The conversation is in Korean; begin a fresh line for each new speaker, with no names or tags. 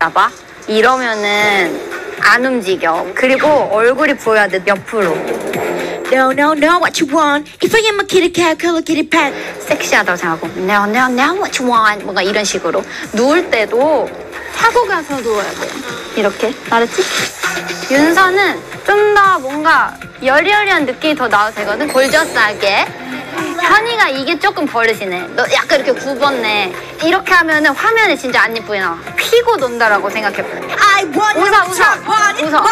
나봐? 이러면은 안 움직여. 그리고 얼굴이 보여야 돼 옆으로.
No, no, no, what you want? If I am a kitty cat, a kitty pat.
섹시하다고 생각하고 No, no, no, what you want. 뭔가 이런 식으로. 누울 때도 하고 가서 누워야 돼. 이렇게. 알았지? 윤서는 좀 더 뭔가 여리여리한 느낌이 더 나도 되거든. 골저싸게 현이가 이게 조금 버릇이네. 너 약간 이렇게 굽었네. 이렇게 하면은 화면에 진짜 안 예쁘게 나와. 피고 논다라고 생각해봐
I want
웃어, 웃어, 웃어.